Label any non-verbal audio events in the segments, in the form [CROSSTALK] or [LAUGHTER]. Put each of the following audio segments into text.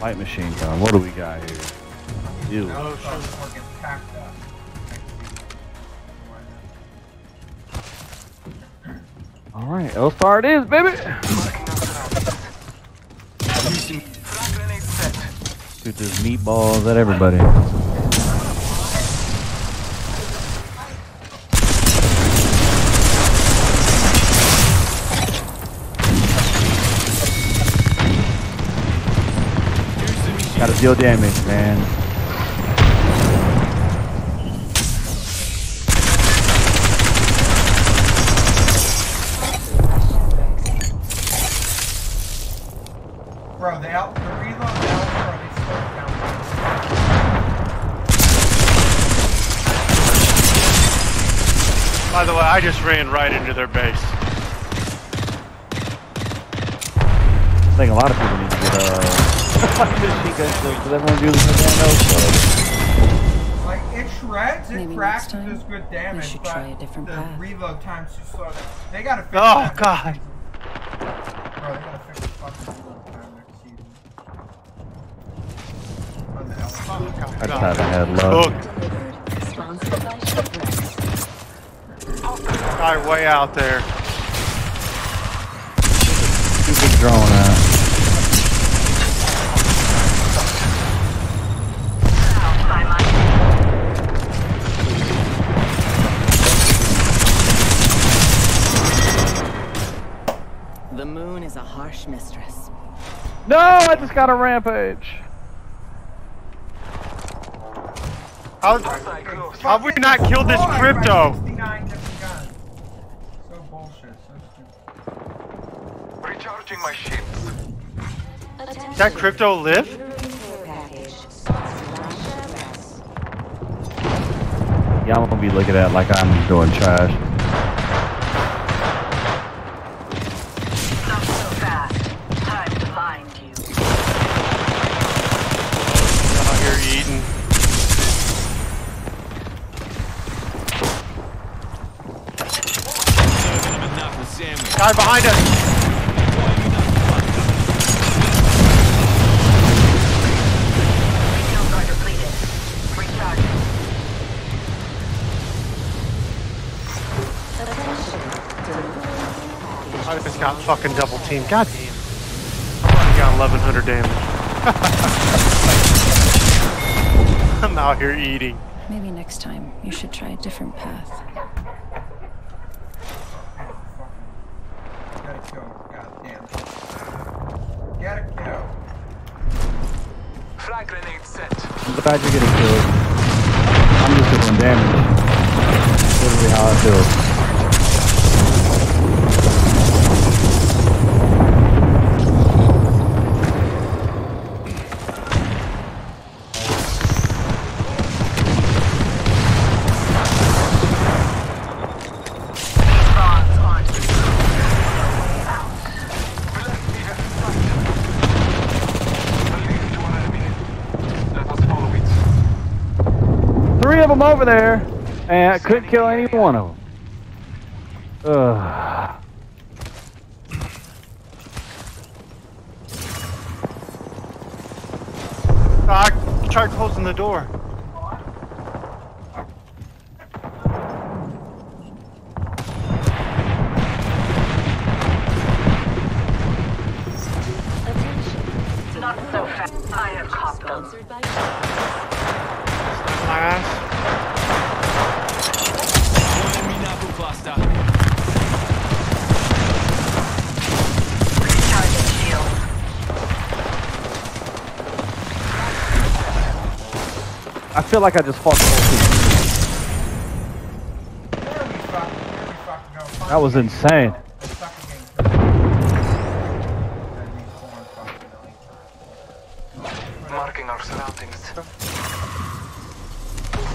Light machine gun. What do we got here? Ew. Oh. All right, L-Star it is, baby. Shoot this meatballs at everybody. Gotta deal damage, man. Bro, the out the reload the outro, they slow down. By the way, I just ran right into their base. I think a lot of people need to get uh machine gun skills because everyone uses the else. Like it shreds, it Maybe cracks, it does good damage, should but try a different the path. reload time's too slow. They gotta fix Oh that. god. Bro, they gotta fix the fucking reload time next season. On the L- I just haven't had luck. Look, Sponsored by Shipwreck. guy way out there. Stupid drone out. Moon a harsh mistress. No, I just got a rampage. How, how have we not killed this I tried crypto? 69. So bullshit, so stupid. Recharging my shields. Does that crypto live? Yeah, I'm gonna be looking at it like I'm doing trash. Not so fast. Time to find you. Out here eating. Guy behind us. Shields are depleted. Recharging. I just got fucking double teamed. God damn. I got 1100 damage. [LAUGHS] I'm out here eating. Maybe next time you should try a different path. Gotta kill, goddamn. Gotta kill. Frag grenade set. I'm glad you're getting killed. I'm just doing damage. Literally how I feel. Them over there, and I couldn't kill any one of them. Ugh. I tried closing the door. I feel like I just fought the whole team. Where we fuck, where we fucking go? Fuck That was insane. game. The fucking game. That means four and fucking nine. Marking our surroundings.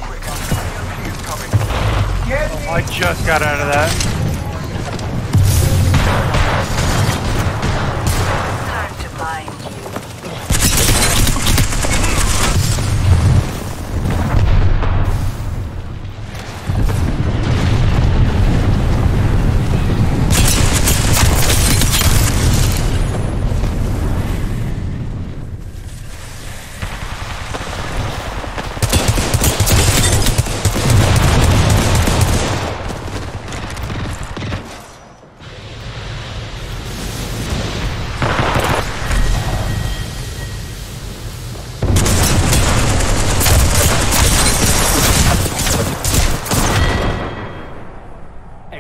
Quick, he's coming. Get me! I just got out of that.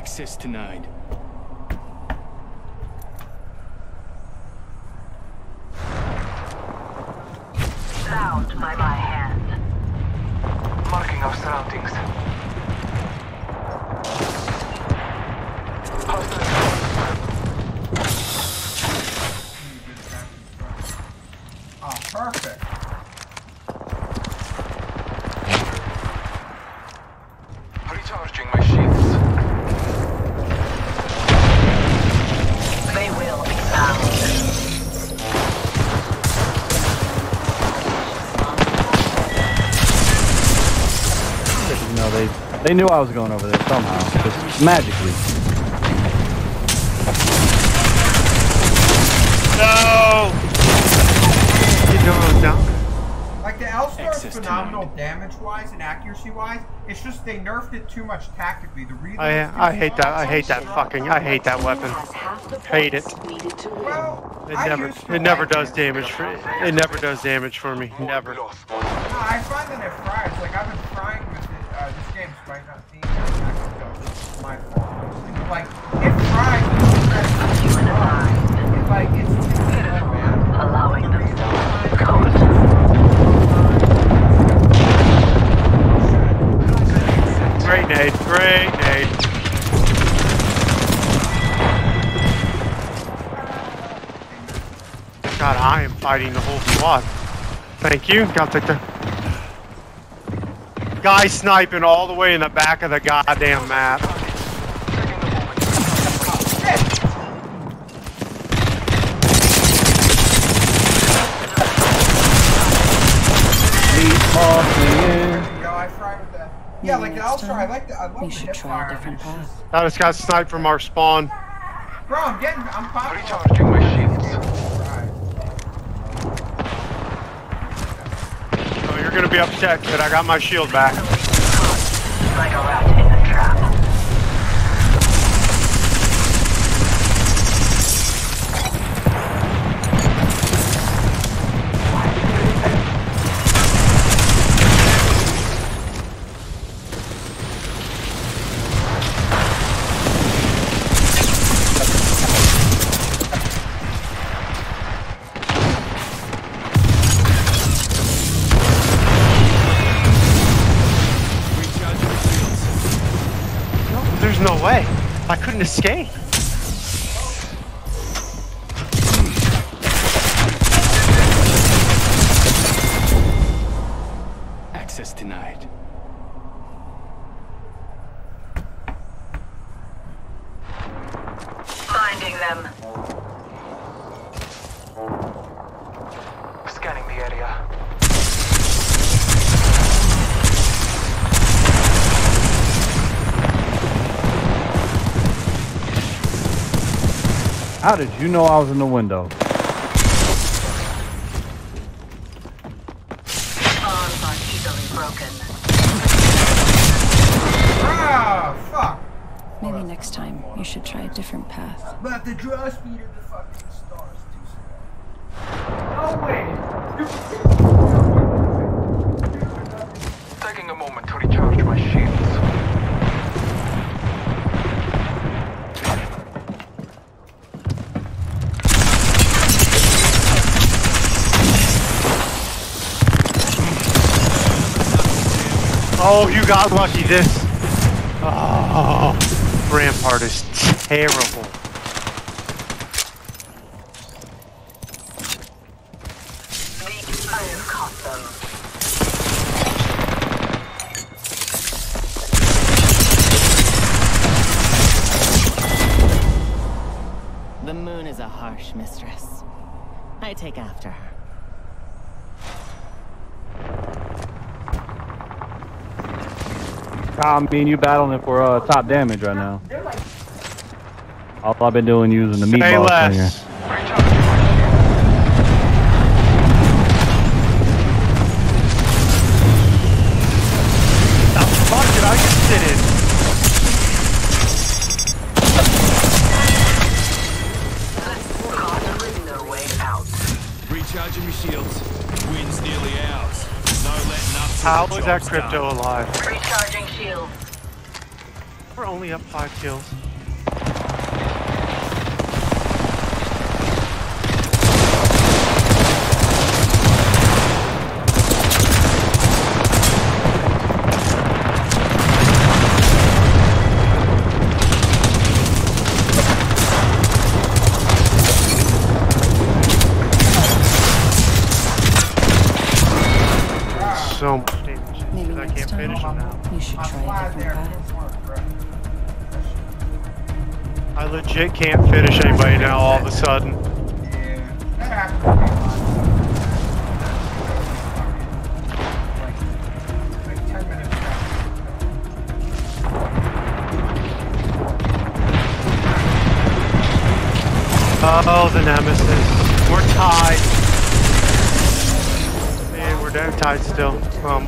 Access denied. Found by my hand. Marking our surroundings. Oh, perfect. They they knew I was going over there somehow, just magically. No! You doing down? Like the L-Star is phenomenal damage-wise and accuracy-wise. It's just they nerfed it too much tactically. The reload. I I hate that. I hate that fucking. I hate that weapon. Hate it. Well, It never used to it never does damage for it never does damage for me. Never. Lost. No, I find that it fries. Like I've been frying with it. This not being it's my fault. Like it fries. You and I, It, like it's too slow, man. allowing The them reload time- Code. Great nade. Great nade. God, I am fighting the whole squad. Thank you. Got the guy sniping all the way in the back of the goddamn map. Meatball There in. you go. I fry with that. Yeah, like the next L-Star. I like the. I love We the should try a different path. I just got sniped from our spawn. Bro, I'm getting. I'm popping. Recharging my shields. Right. So you're gonna be upset, kid. I got my shield back. There's no way. I couldn't escape. Access denied. How did you know I was in the window? Arms are easily broken. Ah, fuck. Maybe next time you should try a different path. But the draw speed of the fucking stars too slow. No way. Taking a moment to recharge my shields. Oh, you got lucky. This. Ah, oh, Rampart is terrible. The moon is a harsh mistress. I take after her. Ah, me and you battling for uh, top damage right now. All I've been doing using the Say meatball less. Recharging. The fuck did I get sit in? Caught with no way out. Recharging my shields. Win's nearly ours. No letting up. till How the is that crypto alive? Recharging shields. We're only up five kills. Legit can't finish anybody now all of a sudden. Yeah, that happens to me a lot. Like, like 10 minutes back. Oh, the nemesis. We're tied. Man, we're down tied still. Um,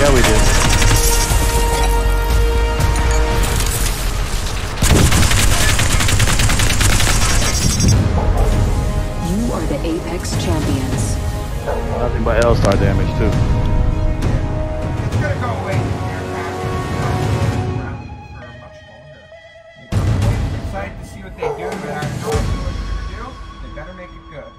Yeah, we did. You are the Apex champions. Nothing but L-star damage too. It's gonna go away from your around for much longer. Excited to see what they do, but I know what they're gonna do. They better make it good.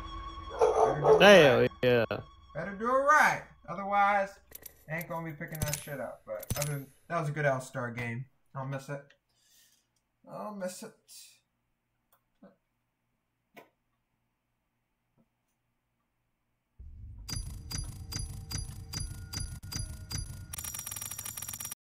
Better do it Damn, yeah. Better do it right. Otherwise, I ain't gonna be picking that shit up. But other that was a good L-Star game. I'll miss it. I'll miss it.